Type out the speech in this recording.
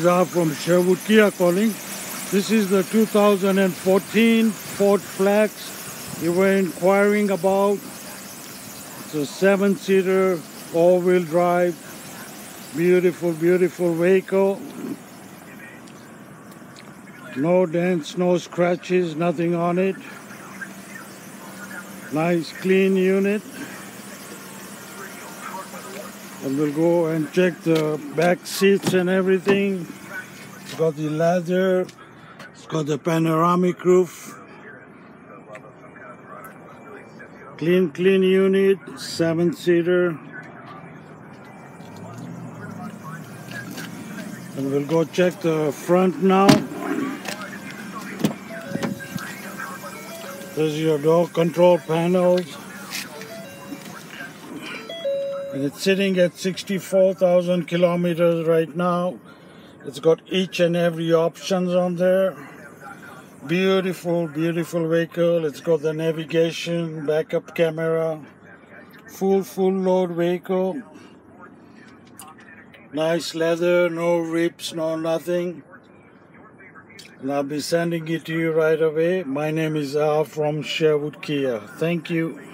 is from Sherwood Kia calling. This is the 2014 Ford Flex you were inquiring about. It's a seven-seater, all-wheel drive, beautiful, beautiful vehicle. No dents, no scratches, nothing on it. Nice clean unit. And we'll go and check the back seats and everything. It's got the leather. It's got the panoramic roof. Clean, clean unit, seven seater. And we'll go check the front now. There's your door control panels it's sitting at 64,000 kilometers right now. It's got each and every options on there. Beautiful, beautiful vehicle. It's got the navigation, backup camera, full, full load vehicle. Nice leather, no rips, no nothing. And I'll be sending it to you right away. My name is Al from Sherwood Kia. Thank you.